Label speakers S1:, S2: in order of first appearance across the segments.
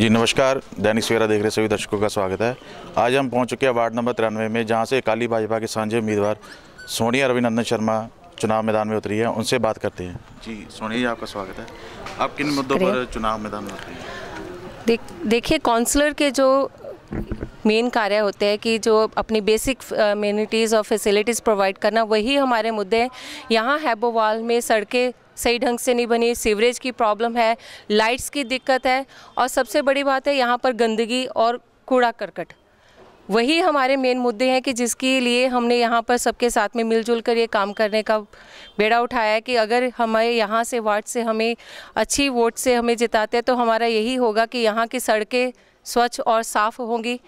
S1: देख रहे सभी दर्शकों का स्वागत है। आज हम पहुँच चुके हैं वार्ड नंबर तिरानवे में जहाँ से अकाली भाजपा के सांझे उम्मीदवार सोनिया रविनंदन शर्मा चुनाव मैदान में उतरी है। उनसे बात करते हैं। जी सोनिया जी आपका स्वागत है। आप किन मुद्दों पर चुनाव मैदान में उतरी है?
S2: देखिए काउंसलर के जो मेन कार्य होते हैं कि जो अपनी बेसिक अम्यूनिटीज़ और फैसिलिटीज़ प्रोवाइड करना, वही हमारे मुद्दे हैं। यहाँ हैबोवाल में सड़कें सही ढंग से नहीं बनी सीवरेज की प्रॉब्लम है लाइट्स की दिक्कत है, और सबसे बड़ी बात है यहाँ पर गंदगी और कूड़ा करकट। वही हमारे मेन मुद्दे हैं कि जिसके लिए हमने यहाँ पर सबके साथ में मिलजुल कर ये काम करने का बेड़ा उठाया है कि अगर हमें यहाँ से, वार्ड से हमें, अच्छी वोट से हमें जिताते हैं तो हमारा यही होगा कि यहाँ की सड़कें स्वच्छ और साफ़ होंगी।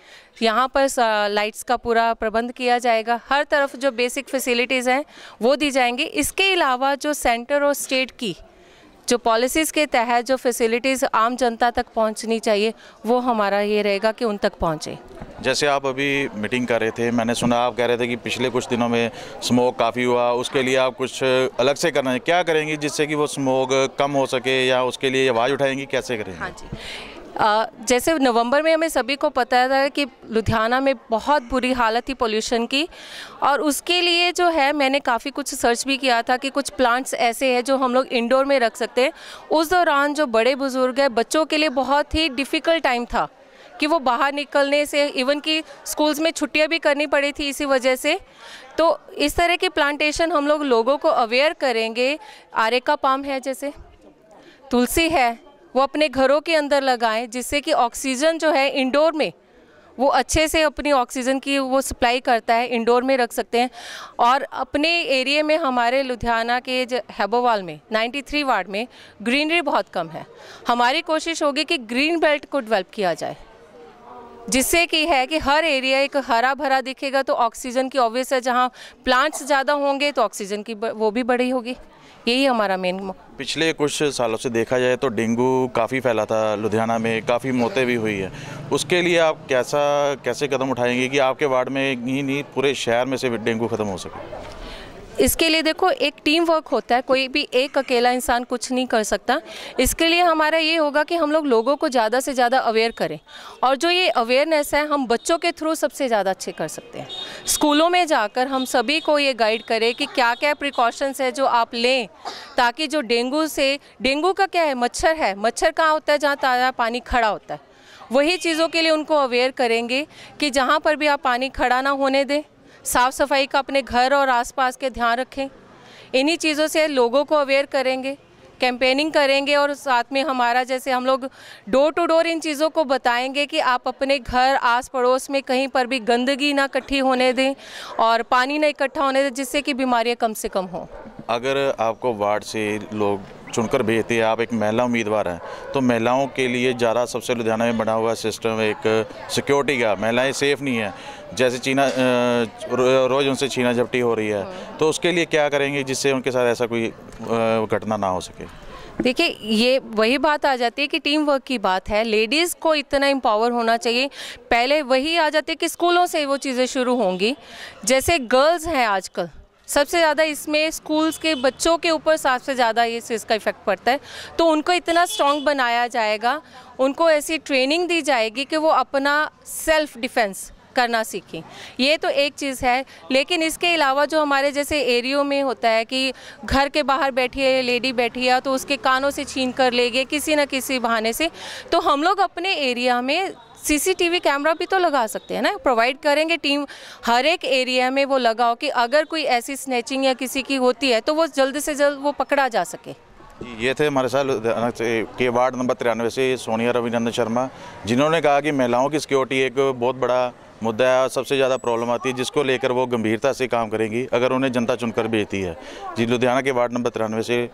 S2: यहाँ पर लाइट्स का पूरा प्रबंध किया जाएगा। हर तरफ़ जो बेसिक फैसिलिटीज़ हैं वो दी जाएँगी। इसके अलावा जो सेंटर और स्टेट की जो पॉलिसीज़ के तहत जो फैसिलिटीज़ आम जनता तक पहुंचनी चाहिए वो हमारा ये रहेगा कि उन तक पहुँचे।
S1: जैसे आप अभी मीटिंग कर रहे थे मैंने सुना आप कह रहे थे कि पिछले कुछ दिनों में स्मोक काफ़ी हुआ। उसके लिए आप कुछ अलग से करना है। क्या करेंगी जिससे कि वो स्मोक कम हो सके या उसके लिए आवाज़ उठाएँगी? कैसे करेंगे? हाँ
S2: जी। जैसे नवंबर में हमें सभी को पता था कि लुधियाना में बहुत बुरी हालत थी पोल्यूशन की और उसके लिए जो है मैंने काफ़ी कुछ सर्च भी किया था कि कुछ प्लांट्स ऐसे हैं जो हम लोग इंडोर में रख सकते हैं। उस दौरान जो बड़े बुज़ुर्ग हैं, बच्चों के लिए बहुत ही डिफ़िकल्ट टाइम था कि वो बाहर निकलने से इवन कि स्कूल्स में छुट्टियाँ भी करनी पड़ी थी इसी वजह से। तो इस तरह की प्लांटेशन हम लोग लोगों को अवेयर करेंगे। आरे का पाम है जैसे, तुलसी है वो अपने घरों के अंदर लगाएँ, जिससे कि ऑक्सीजन जो है इंडोर में, वो अच्छे से अपनी ऑक्सीजन की वो सप्लाई करता है इंडोर में रख सकते हैं। और अपने एरिए में, हमारे लुधियाना के हैबोवाल में 93 वार्ड में ग्रीनरी बहुत कम है। हमारी कोशिश होगी कि ग्रीन बेल्ट को डेवलप किया जाए। जिससे कि है कि हर एरिया एक हरा भरा दिखेगा तो ऑक्सीजन की ऑब्वियस है, जहाँ प्लांट्स ज़्यादा होंगे तो ऑक्सीजन की वो भी बड़ी होगी। यही हमारा मेन
S1: पिछले कुछ सालों से देखा जाए तो डेंगू काफ़ी फैला था लुधियाना में, काफ़ी मौतें भी हुई है। उसके लिए आप कैसा, कैसे कदम उठाएँगे कि आपके वार्ड में ही नहीं, पूरे शहर में से डेंगू ख़त्म हो सके?
S2: इसके लिए देखो, एक टीम वर्क होता है, कोई भी एक अकेला इंसान कुछ नहीं कर सकता। इसके लिए हमारा ये होगा कि हम लोग लोगों को ज़्यादा से ज़्यादा अवेयर करें। और जो ये अवेयरनेस है, हम बच्चों के थ्रू सबसे ज़्यादा अच्छे कर सकते हैं। स्कूलों में जाकर हम सभी को ये गाइड करें कि क्या क्या प्रिकॉशंस है जो आप लें, ताकि जो डेंगू से, डेंगू का क्या है, मच्छर है, मच्छर कहाँ होता है जहाँ ताज़ा पानी खड़ा होता है? वही चीज़ों के लिए उनको अवेयर करेंगे कि जहाँ पर भी आप पानी खड़ा ना होने दें। साफ़ सफ़ाई का अपने घर और आसपास के ध्यान रखें। इन्हीं चीज़ों से लोगों को अवेयर करेंगे कैंपेनिंग करेंगे और साथ में हमारा जैसे हम लोग डोर टू डोर इन चीज़ों को बताएँगे कि आप अपने घर आस पड़ोस में कहीं पर भी गंदगी ना इकट्ठी होने दें और पानी ना इकट्ठा होने दें जिससे कि बीमारियाँ कम से कम हों।
S1: अगर आपको वार्ड से लोग चुनकर भेजती है। आप एक महिला उम्मीदवार हैं तो महिलाओं के लिए ज़्यादा सबसे लुधियाना में बना हुआ सिस्टम एक सिक्योरिटी का। महिलाएँ सेफ़ नहीं है। जैसे चीना रोज़ उनसे छीना झपटी हो रही है तो उसके लिए क्या करेंगे जिससे उनके साथ ऐसा कोई घटना ना हो सके?
S2: देखिए, ये वही बात आ जाती है कि टीम वर्क की बात है। लेडीज़ को इतना एम्पावर होना चाहिए। पहले वही आ जाती है कि स्कूलों से वो चीज़ें शुरू होंगी। जैसे गर्ल्स हैं आजकल सबसे ज़्यादा इसमें स्कूल्स के बच्चों के ऊपर सबसे ज़्यादा इस इसका इफ़ेक्ट पड़ता है। तो उनको इतना स्ट्रॉन्ग बनाया जाएगा, उनको ऐसी ट्रेनिंग दी जाएगी कि वो अपना सेल्फ डिफेंस करना सीखें। ये तो एक चीज़ है, लेकिन इसके अलावा जो हमारे जैसे एरियो में होता है कि घर के बाहर बैठी है लेडी बैठी है तो उसके कानों से छीन कर ले गए किसी न किसी बहाने से तो हम लोग अपने एरिया में सीसीटीवी कैमरा भी तो लगा सकते हैं ना? प्रोवाइड करेंगे टीम, हर एक एरिया में वो लगाओ कि अगर कोई ऐसी स्नैचिंग या किसी की होती है तो वो जल्द से जल्द वो पकड़ा जा सके।
S1: ये थे हमारे साथ के वार्ड नंबर तिरानवे से सोनिया रविनंदन शर्मा, जिन्होंने कहा कि महिलाओं की सिक्योरिटी एक बहुत बड़ा मुद्दा सबसे ज़्यादा प्रॉब्लम आती है जिसको लेकर वो गंभीरता से काम करेंगी, अगर उन्हें जनता चुनकर भेजती है। जी, लुधियाना के वार्ड नंबर तिरानवे से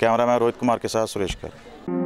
S1: कैमरामैन रोहित कुमार के साथ सुरेश कर